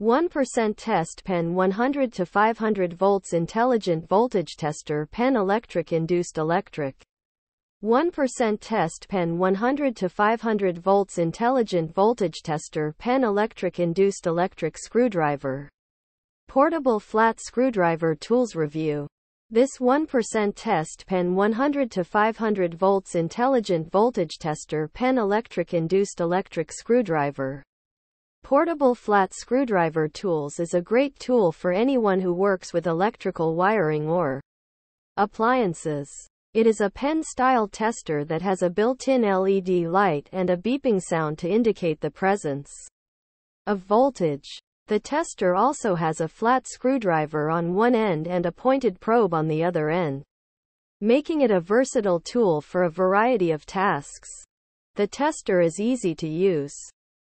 1% test pen 100 to 500 volts intelligent voltage tester pen electric. Induced electric 1% test pen 100 to 500 volts intelligent voltage tester pen electric induced electric screwdriver. Portable flat screwdriver tools review. This 1% test pen 100 to 500 volts intelligent voltage tester pen electric induced electric screwdriver Portable flat screwdriver tools is a great tool for anyone who works with electrical wiring or appliances. It is a pen-style tester that has a built-in LED light and a beeping sound to indicate the presence of voltage. The tester also has a flat screwdriver on one end and a pointed probe on the other end, making it a versatile tool for a variety of tasks. The tester is easy to use.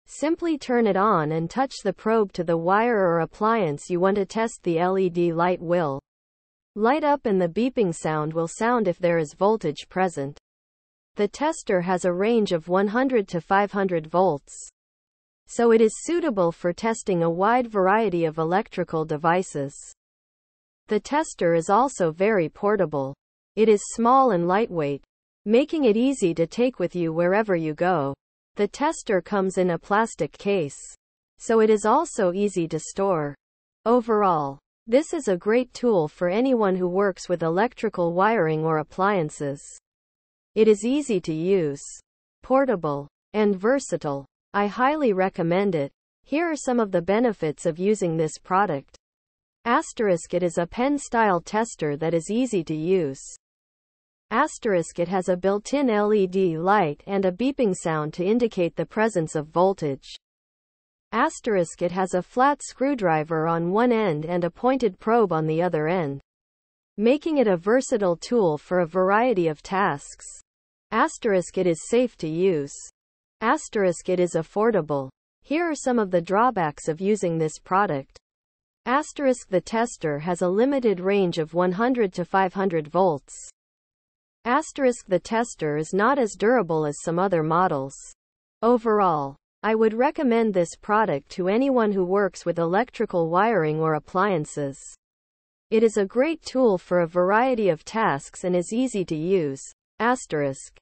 Simply turn it on and touch the probe to the wire or appliance you want to test the LED light will light up and the beeping sound will sound if there is voltage present. The tester has a range of 100 to 500 volts. So it is suitable for testing a wide variety of electrical devices. The tester is also very portable. It is small and lightweight, making it easy to take with you wherever you go. The tester comes in a plastic case. So it is also easy to store. Overall, this is a great tool for anyone who works with electrical wiring or appliances. It is easy to use, portable, and versatile. I highly recommend it. Here are some of the benefits of using this product. Asterisk it is a pen style tester that is easy to use. Asterisk it has a built-in LED light and a beeping sound to indicate the presence of voltage. Asterisk it has a flat screwdriver on one end and a pointed probe on the other end, making it a versatile tool for a variety of tasks. Asterisk it is safe to use. Asterisk it is affordable. Here are some of the drawbacks of using this product. Asterisk the tester has a limited range of 100 to 500 volts. Asterisk the tester is not as durable as some other models. Overall, I would recommend this product to anyone who works with electrical wiring or appliances. It is a great tool for a variety of tasks and is easy to use. Asterisk.